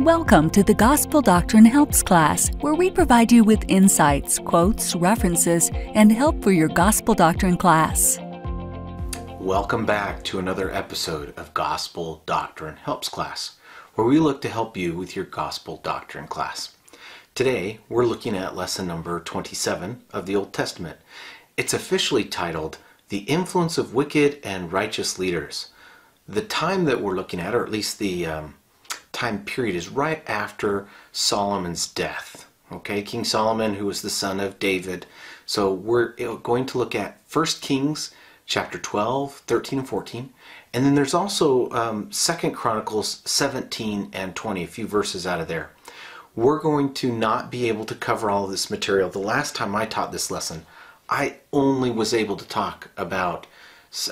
Welcome to the Gospel Doctrine Helps class, where we provide you with insights, quotes, references, and help for your Gospel Doctrine class. Welcome back to another episode of Gospel Doctrine Helps class, where we look to help you with your Gospel Doctrine class. Today, we're looking at lesson number 27 of the Old Testament. It's officially titled The Influence of Wicked and Righteous Leaders. The time that we're looking at, or at least the um, time period is right after Solomon's death. Okay, King Solomon, who was the son of David. So we're going to look at 1 Kings chapter 12, 13, and 14. And then there's also um, 2 Chronicles 17 and 20, a few verses out of there. We're going to not be able to cover all of this material. The last time I taught this lesson, I only was able to talk about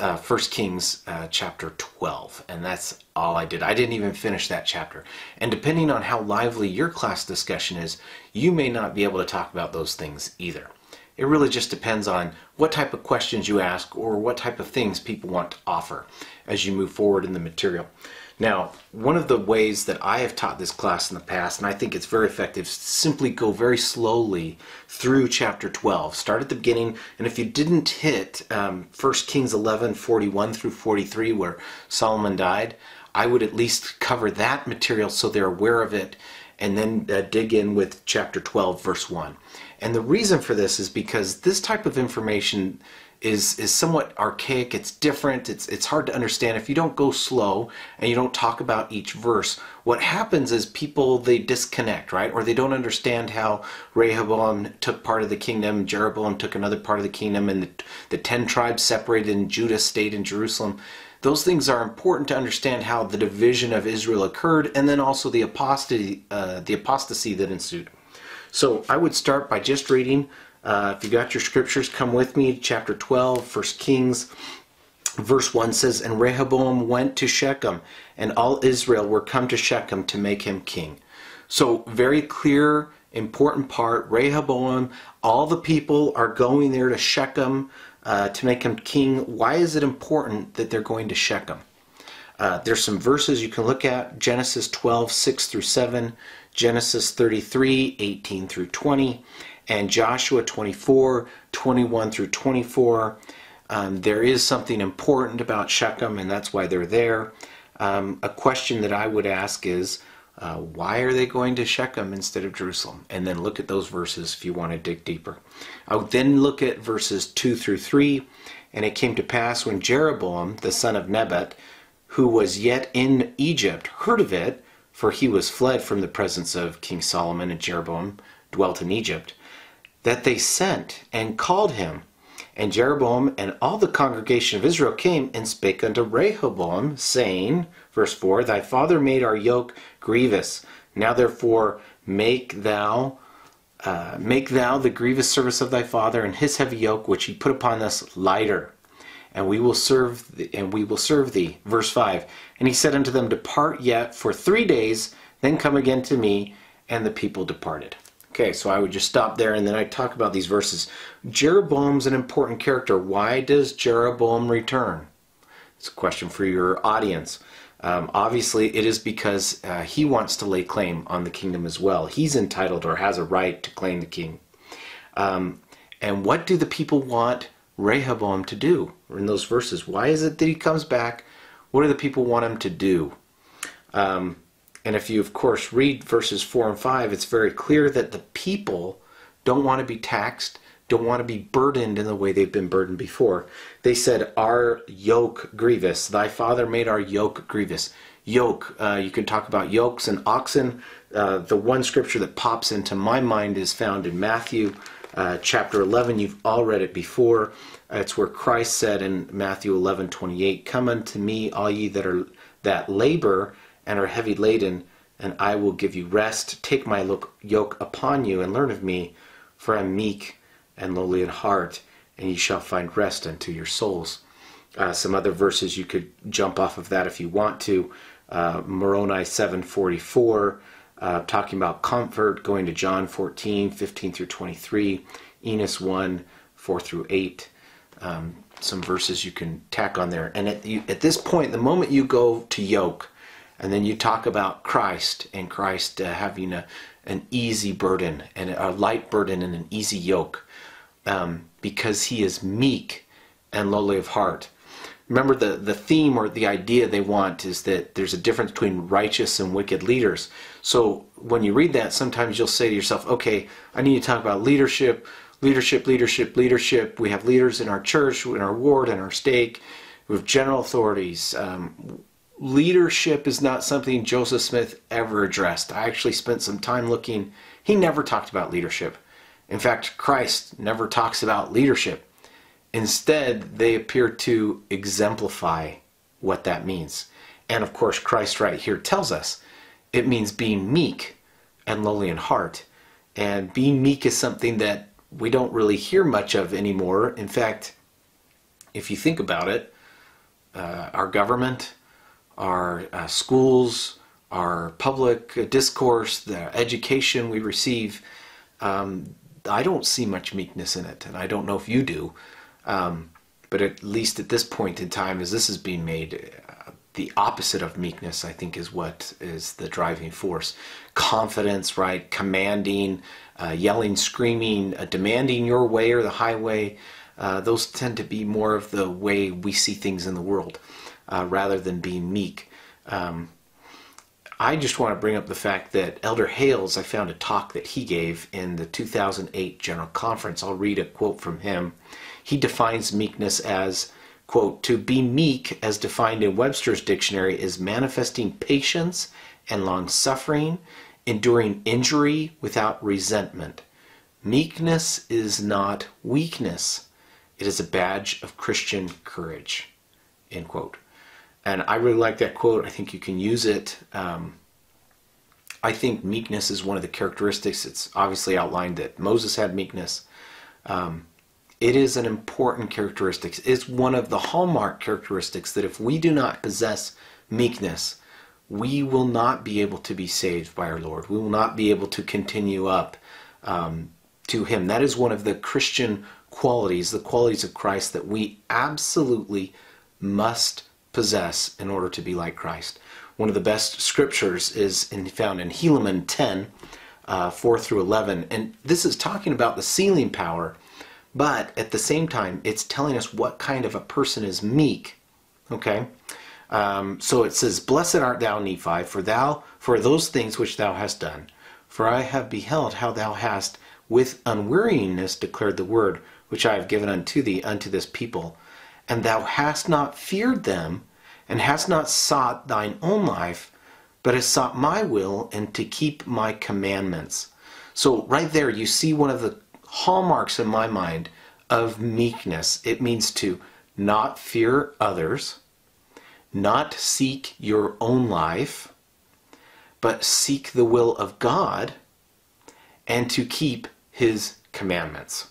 uh, 1 Kings uh, chapter 12, and that's all I did. I didn't even finish that chapter. And depending on how lively your class discussion is, you may not be able to talk about those things either. It really just depends on what type of questions you ask or what type of things people want to offer as you move forward in the material. Now, one of the ways that I have taught this class in the past, and I think it's very effective, is simply go very slowly through chapter 12. Start at the beginning, and if you didn't hit um, 1 Kings 11 41 through 43, where Solomon died, I would at least cover that material so they're aware of it, and then uh, dig in with chapter 12, verse 1. And the reason for this is because this type of information is is somewhat archaic. It's different. It's it's hard to understand if you don't go slow and you don't talk about each verse. What happens is people they disconnect, right? Or they don't understand how Rehoboam took part of the kingdom, Jeroboam took another part of the kingdom, and the, the ten tribes separated, and Judah stayed in Jerusalem. Those things are important to understand how the division of Israel occurred, and then also the apostasy, uh, the apostasy that ensued. So I would start by just reading uh, if you got your scriptures, come with me. Chapter 12, 1 Kings, verse 1 says, And Rehoboam went to Shechem, and all Israel were come to Shechem to make him king. So, very clear, important part. Rehoboam, all the people are going there to Shechem uh, to make him king. Why is it important that they're going to Shechem? Uh, there's some verses you can look at Genesis 12, 6 through 7, Genesis 33, 18 through 20, and Joshua 24, 21 through 24. Um, there is something important about Shechem, and that's why they're there. Um, a question that I would ask is, uh, why are they going to Shechem instead of Jerusalem? And then look at those verses if you want to dig deeper. I would then look at verses 2 through 3. And it came to pass when Jeroboam, the son of Nebat, who was yet in Egypt, heard of it, for he was fled from the presence of King Solomon, and Jeroboam dwelt in Egypt that they sent and called him. And Jeroboam and all the congregation of Israel came and spake unto Rehoboam, saying, verse 4 Thy father made our yoke grievous. Now therefore make thou uh, make thou the grievous service of thy father and his heavy yoke which he put upon us lighter, and we will serve and we will serve thee. Verse five. And he said unto them, Depart yet for three days, then come again to me. And the people departed. Okay, so I would just stop there and then I talk about these verses. Jeroboam's an important character. Why does Jeroboam return? It's a question for your audience. Um, obviously, it is because uh, he wants to lay claim on the kingdom as well. He's entitled or has a right to claim the king. Um, and what do the people want Rehoboam to do in those verses? Why is it that he comes back? What do the people want him to do? Um, and if you, of course, read verses 4 and 5, it's very clear that the people don't want to be taxed, don't want to be burdened in the way they've been burdened before. They said, Our yoke grievous. Thy father made our yoke grievous. Yoke, uh, you can talk about yokes and oxen. Uh, the one scripture that pops into my mind is found in Matthew uh, chapter 11. You've all read it before. it's where Christ said in Matthew 11 28, Come unto me, all ye that are that labor and are heavy laden, and I will give you rest. Take my yoke upon you and learn of me, for I am meek and lowly in heart, and ye shall find rest unto your souls. Uh, some other verses you could jump off of that if you want to. Uh, Moroni 7:44, uh, talking about comfort, going to John 14, 15 through 23, Enos 1, 4 through 8. Um, some verses you can tack on there. And at, you, at this point, the moment you go to yoke, And then you talk about Christ and Christ uh, having a, an easy burden and a light burden and an easy yoke um, because he is meek and lowly of heart. Remember, the, the theme or the idea they want is that there's a difference between righteous and wicked leaders. So when you read that, sometimes you'll say to yourself, okay, I need to talk about leadership, leadership, leadership, leadership. We have leaders in our church, in our ward, in our stake. We have general authorities. Um, leadership is not something Joseph Smith ever addressed. I actually spent some time looking. He never talked about leadership. In fact, Christ never talks about leadership. Instead, they appear to exemplify what that means. And of course, Christ right here tells us it means being meek and lowly in heart. And being meek is something that we don't really hear much of anymore. In fact, if you think about it, uh, our government, our uh, schools, our public discourse, the education we receive, um, I don't see much meekness in it, and I don't know if you do. Um, but at least at this point in time, as this is being made, uh, the opposite of meekness, I think, is what is the driving force. Confidence, right? Commanding, uh, yelling, screaming, uh, demanding your way or the highway. Uh, those tend to be more of the way we see things in the world uh, rather than being meek. Um, I just want to bring up the fact that Elder Hales, I found a talk that he gave in the 2008 General Conference. I'll read a quote from him. He defines meekness as, quote, to be meek, as defined in Webster's dictionary, is manifesting patience and long suffering, enduring injury without resentment. Meekness is not weakness, it is a badge of Christian courage, end quote. And I really like that quote. I think you can use it. Um, I think meekness is one of the characteristics. It's obviously outlined that Moses had meekness. Um, it is an important characteristic. It's one of the hallmark characteristics that if we do not possess meekness, we will not be able to be saved by our Lord. We will not be able to continue up um, to Him. That is one of the Christian qualities, the qualities of Christ that we absolutely must possess in order to be like Christ. One of the best scriptures is in, found in Helaman 10, uh, 4 through 11. And this is talking about the sealing power, but at the same time, it's telling us what kind of a person is meek. Okay? Um, so it says, Blessed art thou, Nephi, for thou, for those things which thou hast done. For I have beheld how thou hast with unweariness declared the word which I have given unto thee, unto this people and thou hast not feared them, and hast not sought thine own life, but hast sought my will and to keep my commandments. So, right there, you see one of the hallmarks in my mind of meekness. It means to not fear others, not seek your own life, but seek the will of God and to keep his commandments.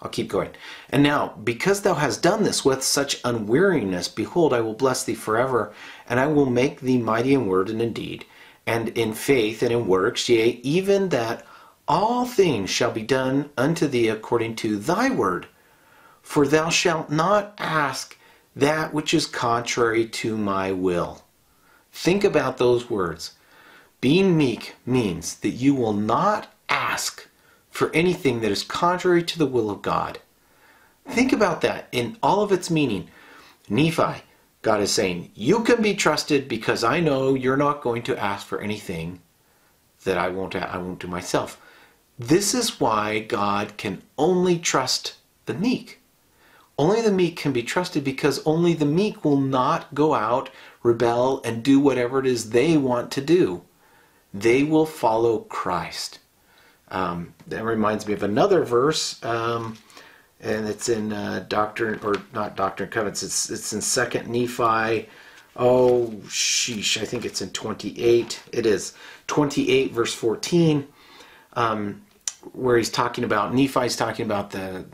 I'll keep going. And now, because thou hast done this with such unweariness, behold, I will bless thee forever, and I will make thee mighty in word and in deed, and in faith and in works, yea, even that all things shall be done unto thee according to thy word. For thou shalt not ask that which is contrary to my will. Think about those words. Being meek means that you will not ask for anything that is contrary to the will of God. Think about that in all of its meaning. Nephi, God is saying, You can be trusted because I know you're not going to ask for anything that I won't, I won't do myself. This is why God can only trust the meek. Only the meek can be trusted because only the meek will not go out, rebel, and do whatever it is they want to do. They will follow Christ. Um, that reminds me of another verse, um, and it's in uh, Doctrine, or not Doctrine and Covenants, it's, it's in 2nd Nephi. Oh, sheesh, I think it's in 28. It is 28, verse 14, um, where he's talking about, Nephi's talking about the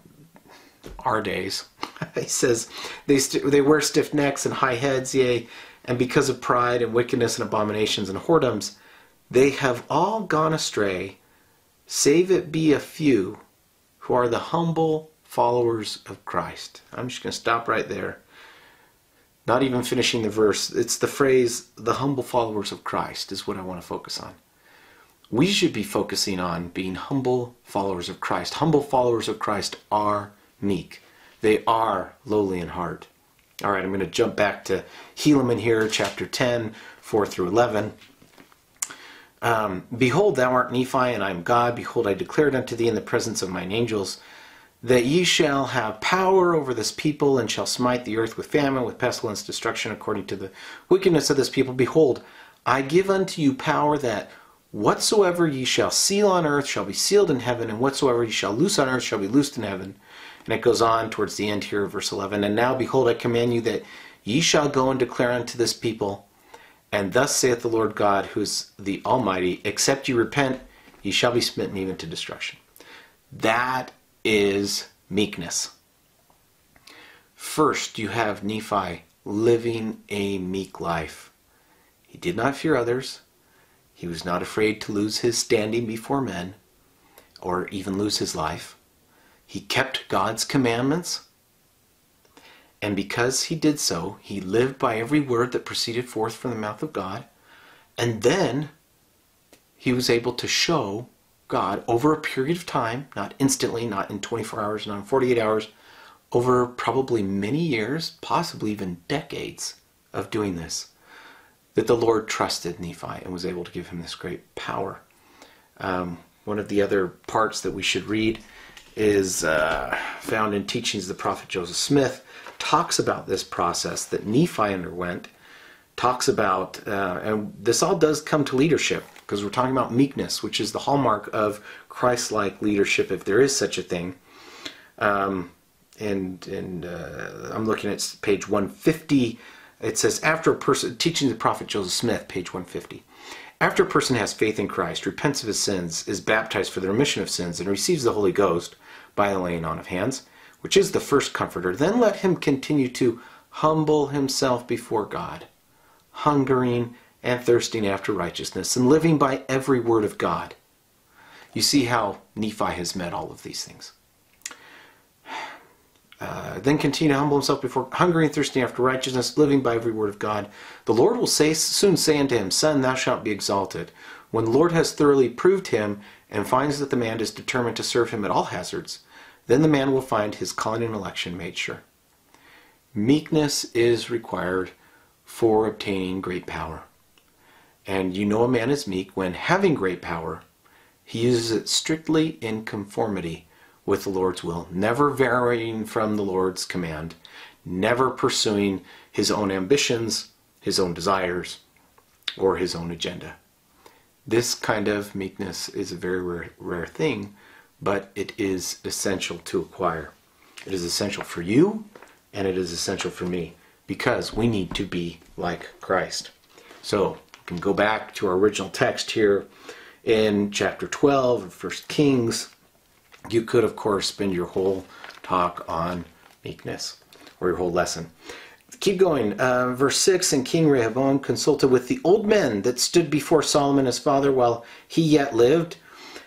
our days. he says, they, st- they wear stiff necks and high heads, yea, and because of pride and wickedness and abominations and whoredoms, they have all gone astray save it be a few who are the humble followers of Christ. I'm just going to stop right there. not even finishing the verse, it's the phrase, the humble followers of Christ, is what I want to focus on. We should be focusing on being humble followers of Christ. Humble followers of Christ are meek, they are lowly in heart. All right, I'm going to jump back to Helaman here, chapter 10, 4 through 11. Um, Behold, thou art Nephi, and I am God. Behold, I declared unto thee in the presence of mine angels that ye shall have power over this people, and shall smite the earth with famine, with pestilence, destruction, according to the wickedness of this people. Behold, I give unto you power that whatsoever ye shall seal on earth shall be sealed in heaven, and whatsoever ye shall loose on earth shall be loosed in heaven. And it goes on towards the end here, verse 11. And now, behold, I command you that ye shall go and declare unto this people, and thus saith the Lord God, who is the Almighty, except ye repent, ye shall be smitten even to destruction. That is meekness. First, you have Nephi living a meek life. He did not fear others. He was not afraid to lose his standing before men or even lose his life. He kept God's commandments. And because he did so, he lived by every word that proceeded forth from the mouth of God. And then he was able to show God over a period of time, not instantly, not in 24 hours, not in 48 hours, over probably many years, possibly even decades of doing this, that the Lord trusted Nephi and was able to give him this great power. Um, one of the other parts that we should read is uh, found in Teachings of the Prophet Joseph Smith, talks about this process that Nephi underwent, talks about, uh, and this all does come to leadership because we're talking about meekness, which is the hallmark of Christ like leadership, if there is such a thing. Um, and and uh, I'm looking at page 150. It says, after a person, teaching the prophet Joseph Smith, page 150. After a person has faith in Christ, repents of his sins, is baptized for the remission of sins, and receives the Holy Ghost by the laying on of hands, which is the first comforter, then let him continue to humble himself before God, hungering and thirsting after righteousness, and living by every word of God. You see how Nephi has met all of these things. Uh, then continue to humble himself before hungry and thirsting after righteousness, living by every word of God. The Lord will say soon say unto him, Son, thou shalt be exalted. When the Lord has thoroughly proved him, and finds that the man is determined to serve him at all hazards, then the man will find his calling and election made sure. Meekness is required for obtaining great power. And you know a man is meek when having great power, he uses it strictly in conformity with the Lord's will, never varying from the Lord's command, never pursuing his own ambitions, his own desires, or his own agenda. This kind of meekness is a very rare, rare thing, but it is essential to acquire. It is essential for you, and it is essential for me, because we need to be like Christ. So, we can go back to our original text here in chapter 12 of 1 Kings you could, of course, spend your whole talk on meekness or your whole lesson. Keep going. Uh, verse 6 And King Rehoboam consulted with the old men that stood before Solomon his father while he yet lived.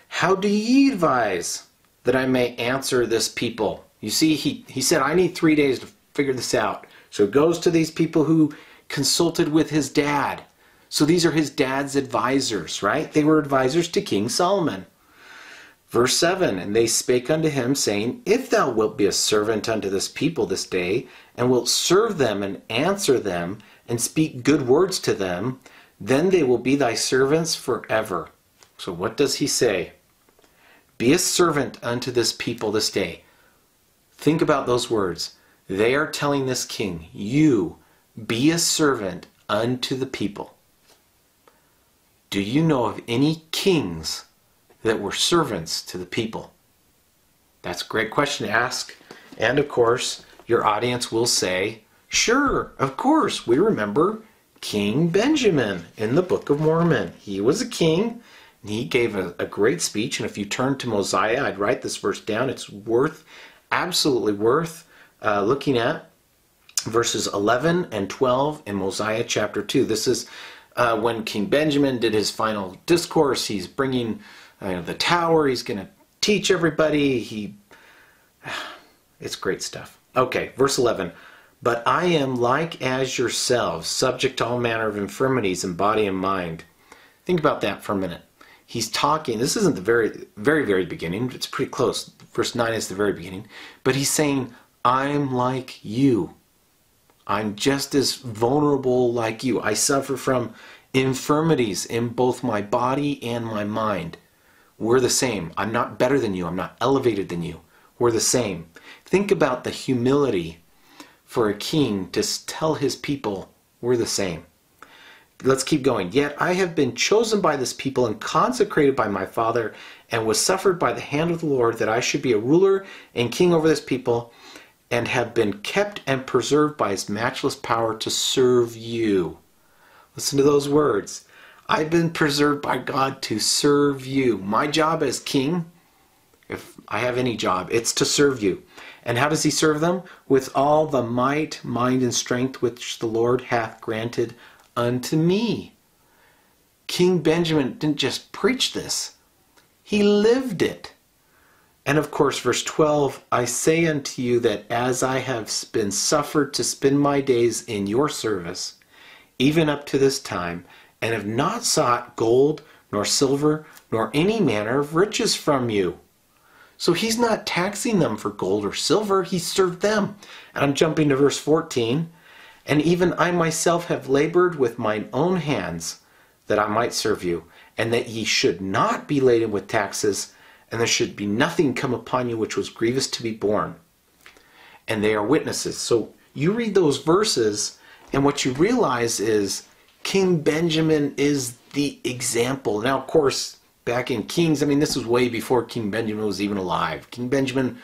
How do ye advise that I may answer this people? You see, he, he said, I need three days to figure this out. So it goes to these people who consulted with his dad. So these are his dad's advisors, right? They were advisors to King Solomon. Verse 7 And they spake unto him, saying, If thou wilt be a servant unto this people this day, and wilt serve them and answer them, and speak good words to them, then they will be thy servants forever. So what does he say? Be a servant unto this people this day. Think about those words. They are telling this king, You be a servant unto the people. Do you know of any kings that were servants to the people? That's a great question to ask. And of course, your audience will say, Sure, of course, we remember King Benjamin in the Book of Mormon. He was a king, and he gave a, a great speech. And if you turn to Mosiah, I'd write this verse down. It's worth, absolutely worth uh, looking at. Verses 11 and 12 in Mosiah chapter 2. This is uh, when King Benjamin did his final discourse. He's bringing uh, the tower. He's going to teach everybody. He, it's great stuff. Okay, verse 11. But I am like as yourselves, subject to all manner of infirmities in body and mind. Think about that for a minute. He's talking, this isn't the very, very, very beginning, it's pretty close. Verse 9 is the very beginning. But he's saying, I'm like you. I'm just as vulnerable like you. I suffer from infirmities in both my body and my mind. We're the same. I'm not better than you. I'm not elevated than you. We're the same. Think about the humility for a king to tell his people, we're the same. Let's keep going. Yet I have been chosen by this people and consecrated by my Father, and was suffered by the hand of the Lord that I should be a ruler and king over this people, and have been kept and preserved by his matchless power to serve you. Listen to those words. I've been preserved by God to serve you. My job as king, if I have any job, it's to serve you. And how does he serve them? With all the might, mind, and strength which the Lord hath granted unto me. King Benjamin didn't just preach this, he lived it. And of course, verse 12 I say unto you that as I have been suffered to spend my days in your service, even up to this time, and have not sought gold, nor silver, nor any manner of riches from you so he's not taxing them for gold or silver, he served them. And I'm jumping to verse 14. And even I myself have labored with mine own hands that I might serve you, and that ye should not be laden with taxes, and there should be nothing come upon you which was grievous to be borne. And they are witnesses. So you read those verses, and what you realize is King Benjamin is the example. Now, of course, back in Kings, I mean, this was way before King Benjamin was even alive. King Benjamin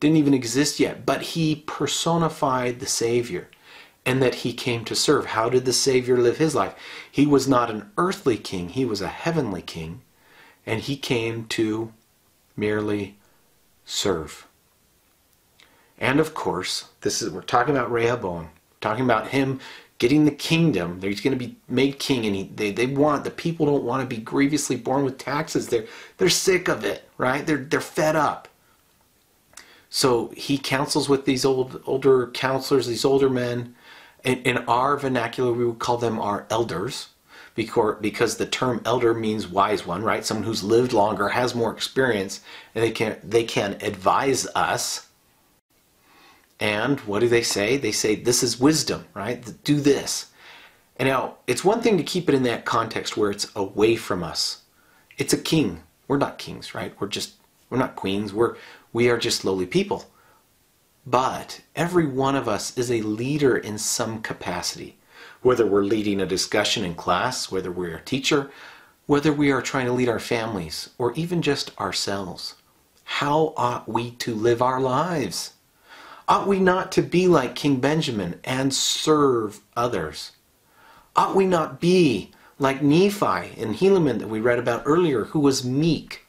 didn't even exist yet, but he personified the Savior and that he came to serve. How did the Savior live his life? He was not an earthly king, he was a heavenly king, and he came to merely serve. And of course, this is we're talking about Rehoboam, talking about him getting the kingdom. He's going to be made king, and he, they, they want the people don't want to be grievously borne with taxes. They're they're sick of it, right? They're they're fed up. So he counsels with these old older counselors, these older men. In, in our vernacular, we would call them our elders, because because the term elder means wise one, right? Someone who's lived longer, has more experience, and they can they can advise us and what do they say? They say, this is wisdom, right? Do this. And now, it's one thing to keep it in that context where it's away from us. It's a king. We're not kings, right? We're just, we're not queens. We're, we are just lowly people. But every one of us is a leader in some capacity. Whether we're leading a discussion in class, whether we're a teacher, whether we are trying to lead our families, or even just ourselves. How ought we to live our lives? Ought we not to be like King Benjamin and serve others? Ought we not be like Nephi and Helaman that we read about earlier, who was meek,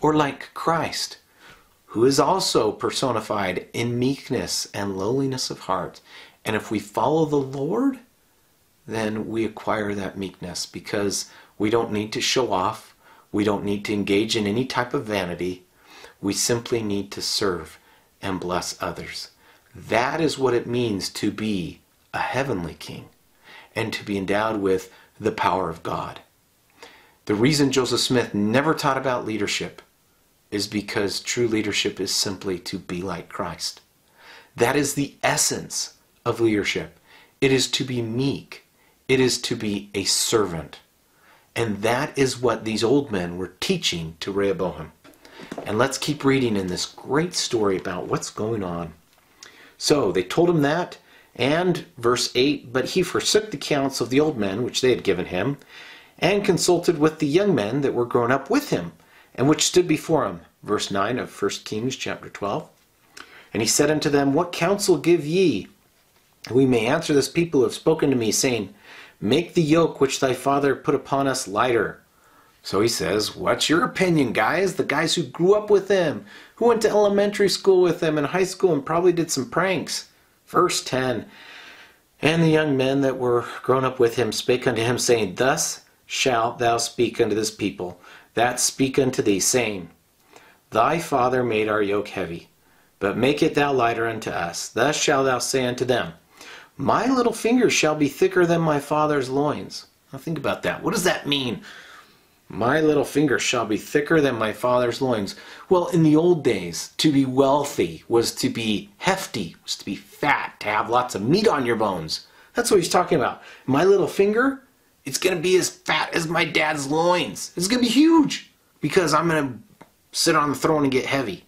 or like Christ, who is also personified in meekness and lowliness of heart? And if we follow the Lord, then we acquire that meekness because we don't need to show off. We don't need to engage in any type of vanity. We simply need to serve and bless others. That is what it means to be a heavenly king and to be endowed with the power of God. The reason Joseph Smith never taught about leadership is because true leadership is simply to be like Christ. That is the essence of leadership. It is to be meek. It is to be a servant. And that is what these old men were teaching to Rehoboam. And let's keep reading in this great story about what's going on. So they told him that, and verse 8 But he forsook the counsel of the old men which they had given him, and consulted with the young men that were grown up with him, and which stood before him. Verse 9 of 1 Kings chapter 12. And he said unto them, What counsel give ye? We may answer this people who have spoken to me, saying, Make the yoke which thy father put upon us lighter. So he says, What's your opinion, guys? The guys who grew up with him, who went to elementary school with him and high school and probably did some pranks. Verse 10 And the young men that were grown up with him spake unto him, saying, Thus shalt thou speak unto this people, that speak unto thee, saying, Thy father made our yoke heavy, but make it thou lighter unto us. Thus shalt thou say unto them, My little finger shall be thicker than my father's loins. Now think about that. What does that mean? My little finger shall be thicker than my father's loins. Well, in the old days, to be wealthy was to be hefty, was to be fat, to have lots of meat on your bones. That's what he's talking about. My little finger, it's going to be as fat as my dad's loins. It's going to be huge because I'm going to sit on the throne and get heavy.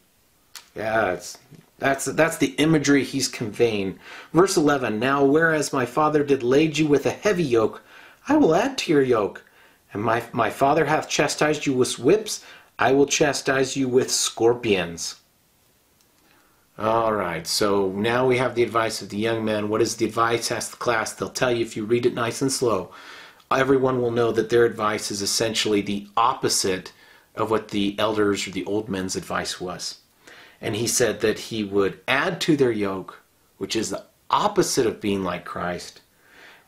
Yeah, it's, that's, that's the imagery he's conveying. Verse 11 Now, whereas my father did lade you with a heavy yoke, I will add to your yoke. And my, my father hath chastised you with whips, I will chastise you with scorpions. All right, so now we have the advice of the young men. What is the advice? Ask the class. They'll tell you if you read it nice and slow. Everyone will know that their advice is essentially the opposite of what the elders or the old men's advice was. And he said that he would add to their yoke, which is the opposite of being like Christ,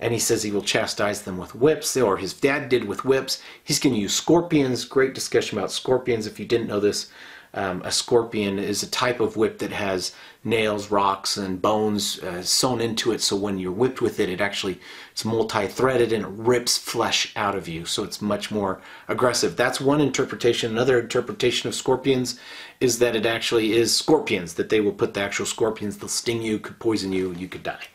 and he says he will chastise them with whips, or his dad did with whips. He's going to use scorpions. Great discussion about scorpions. If you didn't know this, um, a scorpion is a type of whip that has nails, rocks, and bones uh, sewn into it. So when you're whipped with it, it actually it's multi-threaded and it rips flesh out of you. So it's much more aggressive. That's one interpretation. Another interpretation of scorpions is that it actually is scorpions. That they will put the actual scorpions. They'll sting you, could poison you, and you could die.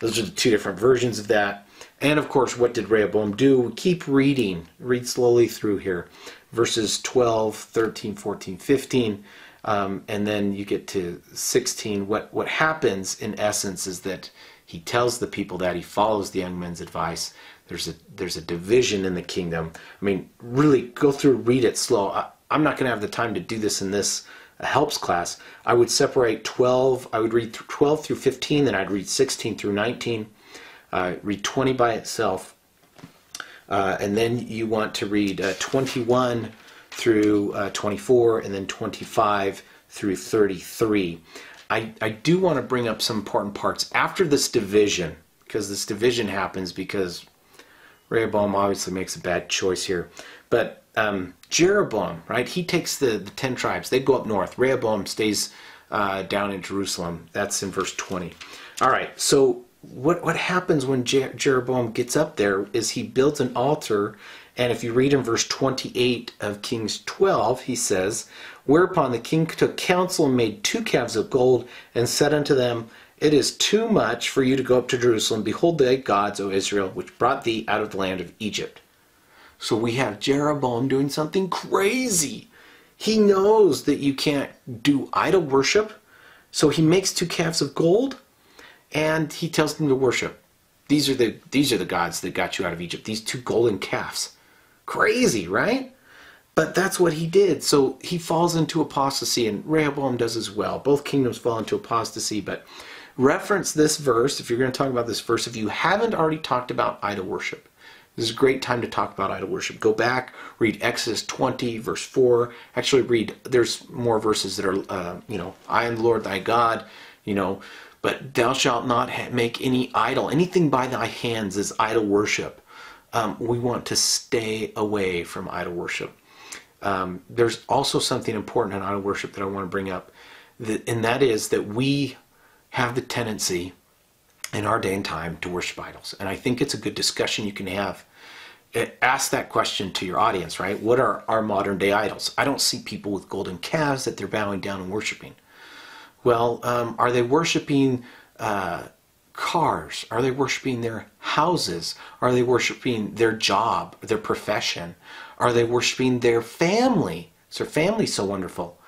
Those are the two different versions of that. And of course, what did Rehoboam do? Keep reading. Read slowly through here. Verses 12, 13, 14, 15. Um, and then you get to 16. What, what happens in essence is that he tells the people that he follows the young men's advice. There's a, there's a division in the kingdom. I mean, really go through, read it slow. I, I'm not going to have the time to do this in this a helps class, I would separate 12, I would read 12 through 15, then I'd read 16 through 19, uh, read 20 by itself, uh, and then you want to read uh, 21 through uh, 24, and then 25 through 33. I, I do want to bring up some important parts after this division, because this division happens because Rehoboam obviously makes a bad choice here. But um, Jeroboam, right? He takes the, the ten tribes. They go up north. Rehoboam stays uh, down in Jerusalem. That's in verse 20. All right, so what, what happens when Je- Jeroboam gets up there is he builds an altar. And if you read in verse 28 of Kings 12, he says, Whereupon the king took counsel and made two calves of gold and said unto them, It is too much for you to go up to Jerusalem. Behold thy gods, O Israel, which brought thee out of the land of Egypt. So we have Jeroboam doing something crazy. He knows that you can't do idol worship, so he makes two calves of gold and he tells them to worship. These are the these are the gods that got you out of Egypt. These two golden calves. Crazy, right? But that's what he did. So he falls into apostasy, and Rehoboam does as well. Both kingdoms fall into apostasy, but reference this verse if you're going to talk about this verse if you haven't already talked about idol worship. This is a great time to talk about idol worship. Go back, read Exodus 20, verse 4. Actually, read, there's more verses that are, uh, you know, I am the Lord thy God, you know, but thou shalt not make any idol. Anything by thy hands is idol worship. Um, we want to stay away from idol worship. Um, there's also something important in idol worship that I want to bring up, that, and that is that we have the tendency in our day and time to worship idols. And I think it's a good discussion you can have. Eh, ask that question to your audience, right? What are our modern day idols? I don't see people with golden calves that they're bowing down and worshiping. Well, um, are they worshiping uh, cars? Are they worshiping their houses? Are they worshiping their job, their profession? Are they worshiping their family? Is their family so wonderful?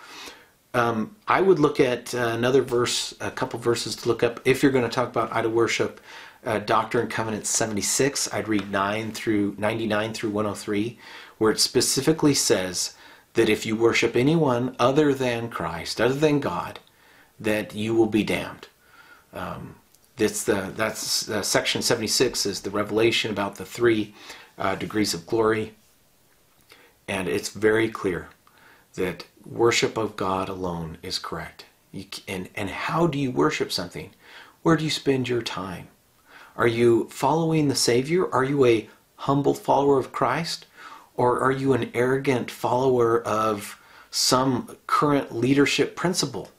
Um, I would look at uh, another verse, a couple verses to look up if you're going to talk about idol worship. Uh, Doctrine and Covenants 76, I'd read 9 through 99 through 103, where it specifically says that if you worship anyone other than Christ, other than God, that you will be damned. Um, that's the that's uh, section 76 is the revelation about the three uh, degrees of glory, and it's very clear that worship of God alone is correct. You, and, and how do you worship something? Where do you spend your time? Are you following the Savior? Are you a humble follower of Christ? Or are you an arrogant follower of some current leadership principle?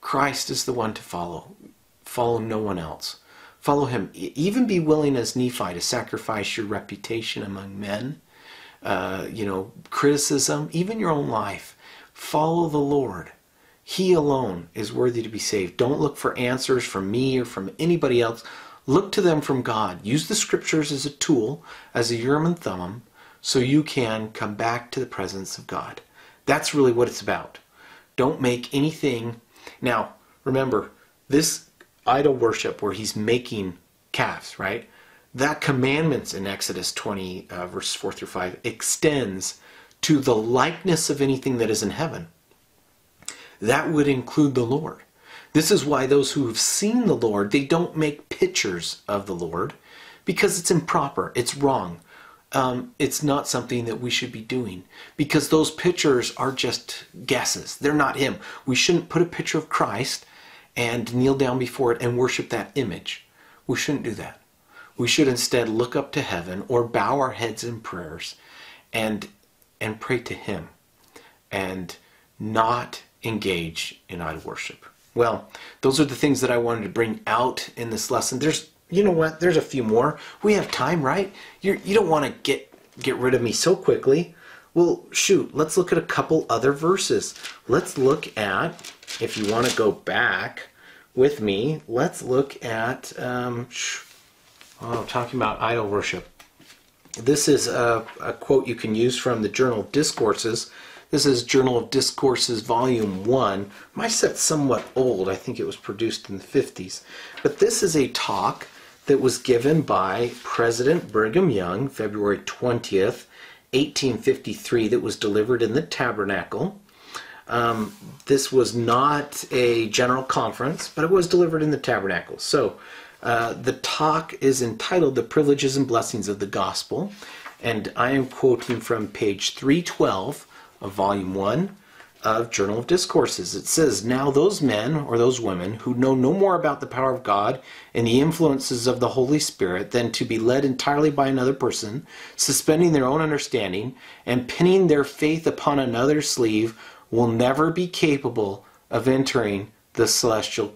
Christ is the one to follow. Follow no one else. Follow him. Even be willing as Nephi to sacrifice your reputation among men, uh, you know, criticism, even your own life. Follow the Lord. He alone is worthy to be saved. Don't look for answers from me or from anybody else. Look to them from God. Use the scriptures as a tool, as a Urim and Thummim, so you can come back to the presence of God. That's really what it's about. Don't make anything. Now, remember, this idol worship where he's making calves, right? That commandments in Exodus 20, uh, verses 4 through 5, extends to the likeness of anything that is in heaven. That would include the Lord. This is why those who have seen the Lord, they don't make pictures of the Lord because it's improper, it's wrong. Um, it's not something that we should be doing because those pictures are just guesses. They're not Him. We shouldn't put a picture of Christ and kneel down before it and worship that image. We shouldn't do that. We should instead look up to heaven or bow our heads in prayers and and pray to him and not engage in idol worship. Well, those are the things that I wanted to bring out in this lesson. There's you know what? There's a few more. We have time, right? You're, you don't want to get get rid of me so quickly. Well, shoot, let's look at a couple other verses. Let's look at if you want to go back with me, let's look at, um, oh, talking about idol worship. This is a, a, quote you can use from the Journal of Discourses. This is Journal of Discourses, Volume 1. My set's somewhat old. I think it was produced in the 50s. But this is a talk that was given by President Brigham Young, February 20th, 1853, that was delivered in the Tabernacle. Um, this was not a general conference, but it was delivered in the tabernacle. So uh, the talk is entitled The Privileges and Blessings of the Gospel, and I am quoting from page 312 of volume 1 of Journal of Discourses. It says, Now those men or those women who know no more about the power of God and the influences of the Holy Spirit than to be led entirely by another person, suspending their own understanding and pinning their faith upon another's sleeve, will never be capable of entering the celestial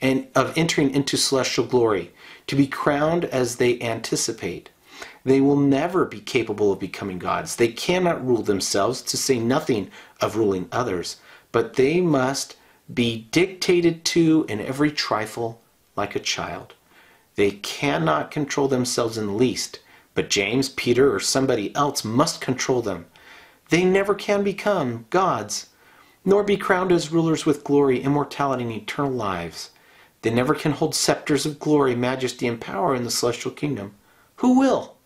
and of entering into celestial glory to be crowned as they anticipate. They will never be capable of becoming gods. They cannot rule themselves, to say nothing of ruling others, but they must be dictated to in every trifle like a child. They cannot control themselves in the least, but James, Peter, or somebody else must control them. They never can become gods, nor be crowned as rulers with glory, immortality, and eternal lives. They never can hold scepters of glory, majesty, and power in the celestial kingdom. Who will?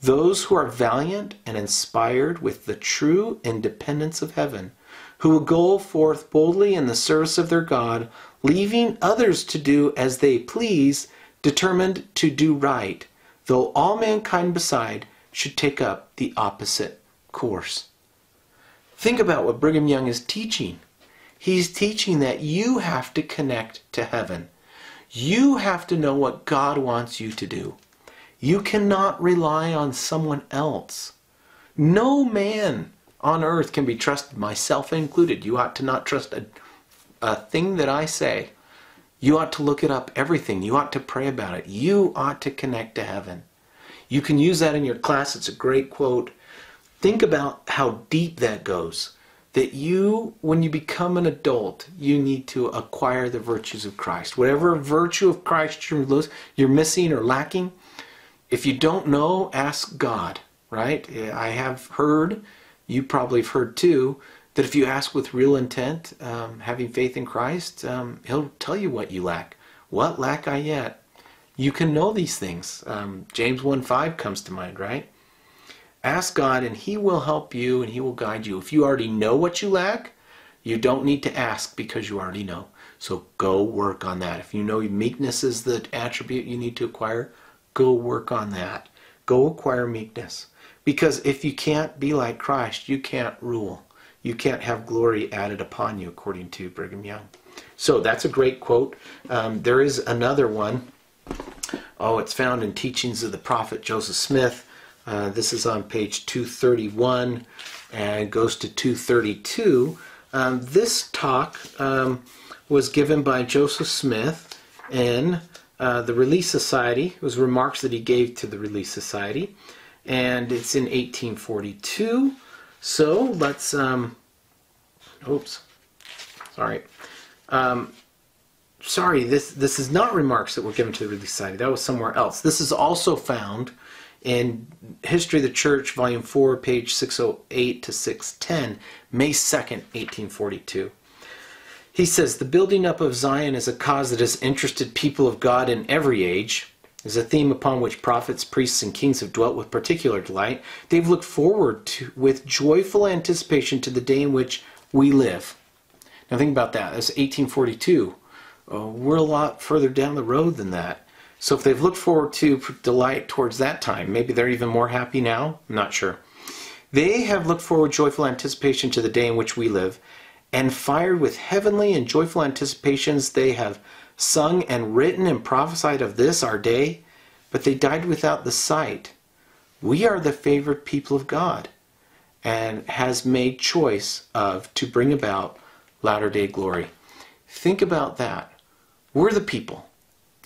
Those who are valiant and inspired with the true independence of heaven, who will go forth boldly in the service of their God, leaving others to do as they please, determined to do right, though all mankind beside should take up the opposite course. Think about what Brigham Young is teaching. He's teaching that you have to connect to heaven. You have to know what God wants you to do. You cannot rely on someone else. No man on earth can be trusted, myself included. You ought to not trust a, a thing that I say. You ought to look it up, everything. You ought to pray about it. You ought to connect to heaven. You can use that in your class. It's a great quote. Think about how deep that goes. That you, when you become an adult, you need to acquire the virtues of Christ. Whatever virtue of Christ you're, missing or lacking, if you don't know, ask God, right? I have heard, you probably have heard too, that if you ask with real intent, um, having faith in Christ, um, He'll tell you what you lack. What lack I yet? You can know these things. Um, James 1 5 comes to mind, right? Ask God and He will help you and He will guide you. If you already know what you lack, you don't need to ask because you already know. So go work on that. If you know meekness is the attribute you need to acquire, go work on that. Go acquire meekness. Because if you can't be like Christ, you can't rule. You can't have glory added upon you, according to Brigham Young. So that's a great quote. Um, there is another one. Oh, it's found in Teachings of the Prophet Joseph Smith. Uh, this is on page 231 and goes to 232. Um, this talk um, was given by Joseph Smith in uh, the Relief Society. It was remarks that he gave to the Relief Society, and it's in 1842. So let's, um, oops, sorry. Um, sorry, this, this is not remarks that were given to the Relief Society. That was somewhere else. This is also found in History of the Church, Volume 4, page 608 to 610, May 2nd, 1842. He says, The building up of Zion is a cause that has interested people of God in every age, is a theme upon which prophets, priests, and kings have dwelt with particular delight. They've looked forward to, with joyful anticipation to the day in which we live. Now think about that. That's 1842. Uh, we're a lot further down the road than that. So if they've looked forward to delight towards that time, maybe they're even more happy now. I'm not sure. They have looked forward joyful anticipation to the day in which we live, and fired with heavenly and joyful anticipations they have sung and written and prophesied of this our day, but they died without the sight. We are the favored people of God, and has made choice of to bring about latter day glory. Think about that. We're the people.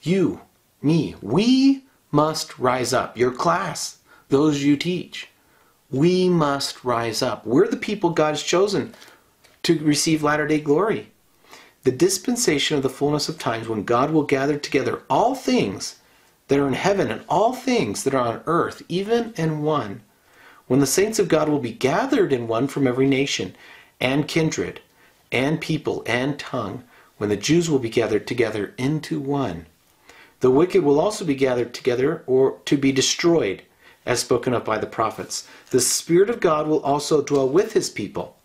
You, me. We must rise up. Your class, those you teach. We must rise up. We're the people God's chosen to receive latter day glory. The dispensation of the fullness of times when God will gather together all things that are in heaven and all things that are on earth, even in one. When the saints of God will be gathered in one from every nation and kindred and people and tongue, when the Jews will be gathered together into one. The wicked will also be gathered together or to be destroyed, as spoken of by the prophets. The Spirit of God will also dwell with his people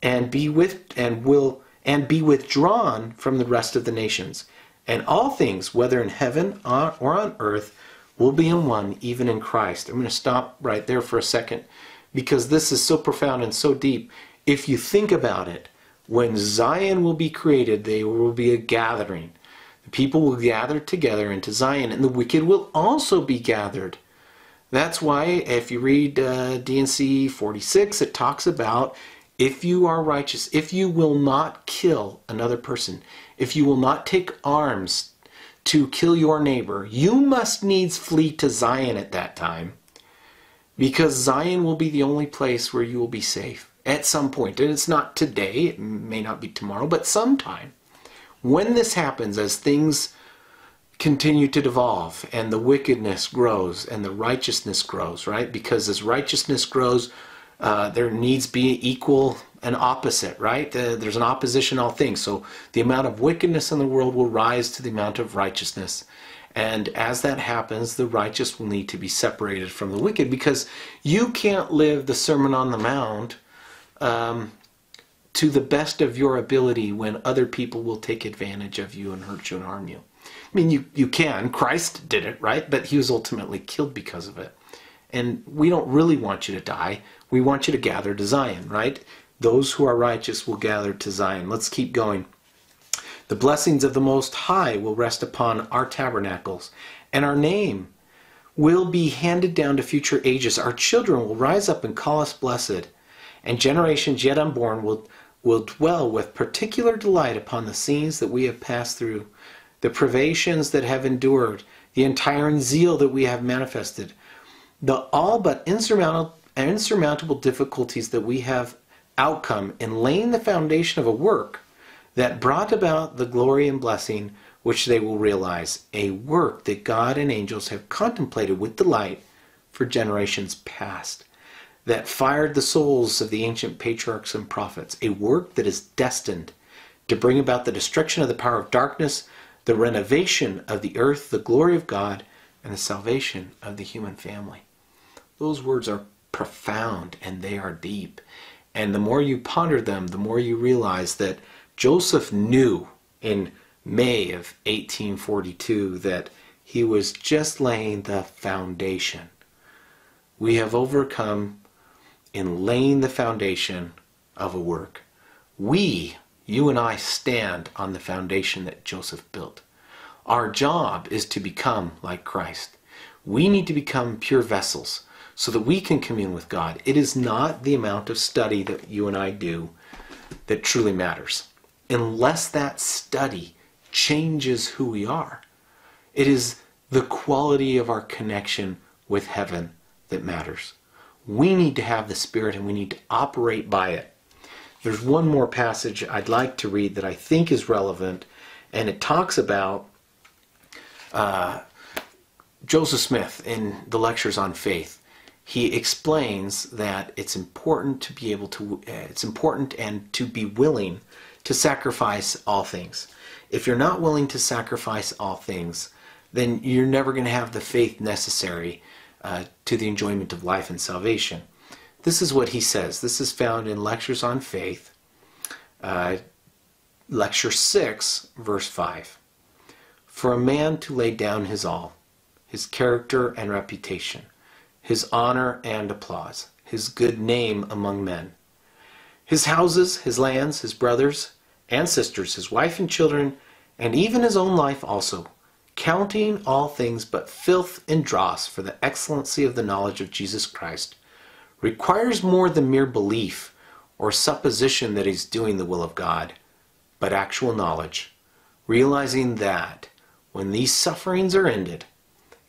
and be with and will and be withdrawn from the rest of the nations. And all things, whether in heaven or on earth, will be in one, even in Christ. I'm going to stop right there for a second because this is so profound and so deep. If you think about it, when Zion will be created, there will be a gathering. The people will gather together into Zion, and the wicked will also be gathered. That's why, if you read uh, D&C 46, it talks about if you are righteous, if you will not kill another person, if you will not take arms to kill your neighbor, you must needs flee to Zion at that time. Because Zion will be the only place where you will be safe at some point. And it's not today, it may not be tomorrow, but sometime. When this happens, as things continue to devolve and the wickedness grows and the righteousness grows, right? Because as righteousness grows, uh, there needs be equal and opposite, right? There's an opposition all things. So the amount of wickedness in the world will rise to the amount of righteousness. And as that happens, the righteous will need to be separated from the wicked because you can't live the Sermon on the Mount um, to the best of your ability when other people will take advantage of you and hurt you and harm you. I mean, you, you can. Christ did it, right? But he was ultimately killed because of it. And we don't really want you to die. We want you to gather to Zion, right? Those who are righteous will gather to Zion. Let's keep going. The blessings of the Most High will rest upon our tabernacles, and our name will be handed down to future ages. Our children will rise up and call us blessed, and generations yet unborn will, will dwell with particular delight upon the scenes that we have passed through, the privations that have endured, the entire zeal that we have manifested, the all but insurmountable, insurmountable difficulties that we have outcome in laying the foundation of a work that brought about the glory and blessing which they will realize, a work that God and angels have contemplated with delight for generations past, that fired the souls of the ancient patriarchs and prophets, a work that is destined to bring about the destruction of the power of darkness, the renovation of the earth, the glory of God, and the salvation of the human family. Those words are profound and they are deep. And the more you ponder them, the more you realize that Joseph knew in May of 1842 that he was just laying the foundation. We have overcome in laying the foundation of a work. We, you and I, stand on the foundation that Joseph built. Our job is to become like Christ. We need to become pure vessels so that we can commune with God. It is not the amount of study that you and I do that truly matters. Unless that study changes who we are, It is the quality of our connection with heaven that matters. We need to have the Spirit and we need to operate by it. There's one more passage I'd like to read that I think is relevant, and it talks about uh, Joseph Smith in the lectures on faith. He explains that it's important to be able to, uh, it's important and to be willing to sacrifice all things. If you're not willing to sacrifice all things, then you're never going to have the faith necessary uh, to the enjoyment of life and salvation. This is what he says. This is found in Lectures on Faith, uh, Lecture 6, verse 5. For a man to lay down his all, his character and reputation, his honor and applause, his good name among men, his houses, his lands, his brothers and sisters, his wife and children, and even his own life also, counting all things but filth and dross for the excellency of the knowledge of Jesus Christ, requires more than mere belief or supposition that he's doing the will of God, but actual knowledge, realizing that when these sufferings are ended,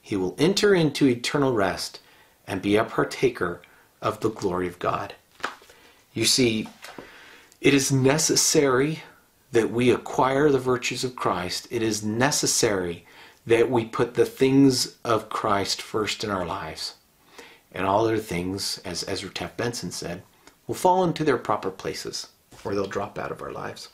he will enter into eternal rest and be a partaker of the glory of God. You see, it is necessary that we acquire the virtues of Christ. It is necessary that we put the things of Christ first in our lives. And all other things, as Ezra Taft Benson said, will fall into their proper places or they'll drop out of our lives.